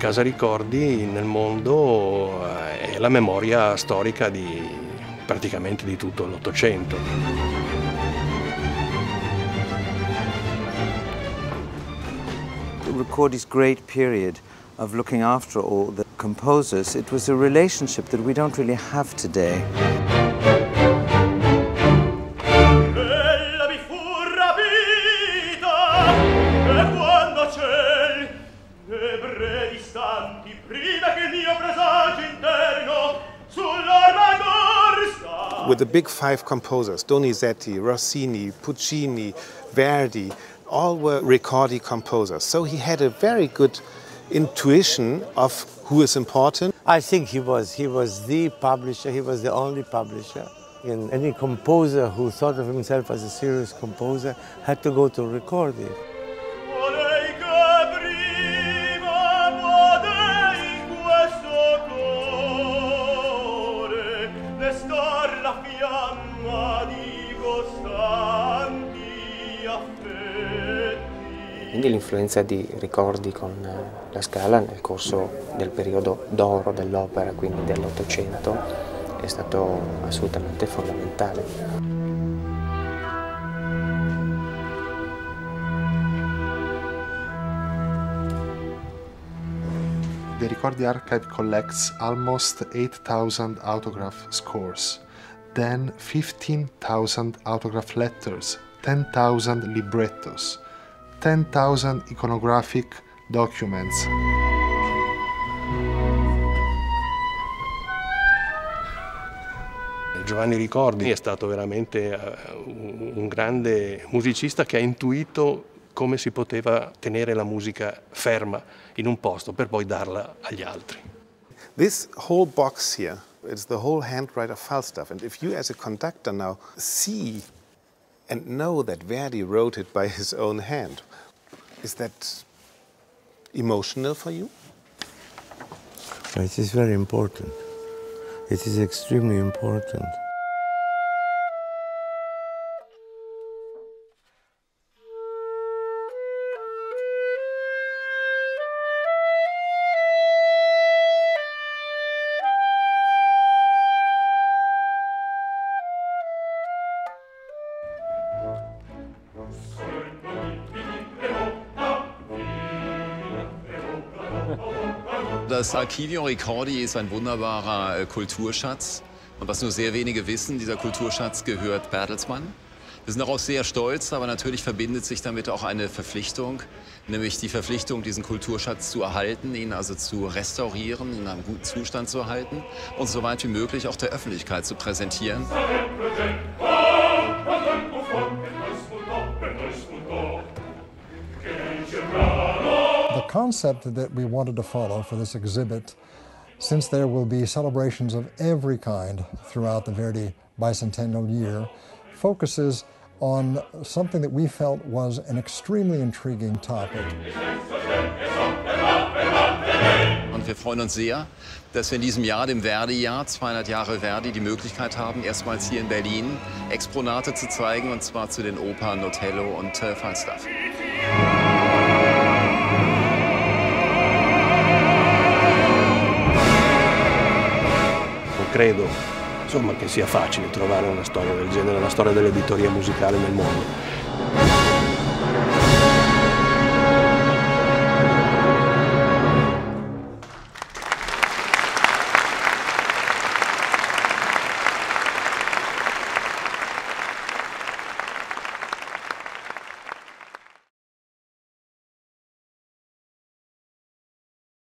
Casa Ricordi nel mondo eh, è la memoria storica di praticamente di tutto l'Ottocento. Ricordi's great period of looking after all the composers, it was a relationship that we don't really have today. With the big five composers, Donizetti, Rossini, Puccini, Verdi, all were Ricordi composers. So he had a very good intuition of who is important. I think he was. He was the publisher. He was the only publisher. And any composer who thought of himself as a serious composer had to go to Ricordi. Quindi l'influenza di ricordi con eh, la Scala nel corso del periodo d'oro dell'opera, quindi dell'Ottocento, è stato assolutamente fondamentale. The Ricordi Archive collects almost 8,000 autograph scores, then 15,000 autograph letters, 10,000 librettos, 10,000 iconographic documents. Giovanni Ricordi è stato veramente eh, un grande musicista che ha intuito come si poteva tenere la musica ferma in un posto per poi darla agli altri. This whole box here is the whole handwrite of Falstaff. And if you as a conductor now see and know that Verdi wrote it by his own hand, is that emotional for you? It is very important. It is extremely important. Das Archivio Ricordi ist ein wunderbarer äh, Kulturschatz. Und was nur sehr wenige wissen, dieser Kulturschatz gehört Bertelsmann. Wir sind darauf sehr stolz, aber natürlich verbindet sich damit auch eine Verpflichtung, nämlich die Verpflichtung, diesen Kulturschatz zu erhalten, ihn also zu restaurieren, in einem guten Zustand zu halten und so weit wie möglich auch der Öffentlichkeit zu präsentieren. Concept that we wanted to follow for this exhibit, since there will be celebrations of every kind throughout the Verdi bicentennial year, focuses on something that we felt was an extremely intriguing topic. Und wir freuen uns sehr, dass wir in diesem Jahr, dem Verdi-Jahr, 200 Jahre Verdi, die Möglichkeit haben, erstmals hier in Berlin Exponate zu zeigen, und zwar zu den Opern Othello und äh, Falstaff. Credo insomma, che sia facile trovare una storia del genere, una storia dell'editoria musicale nel mondo.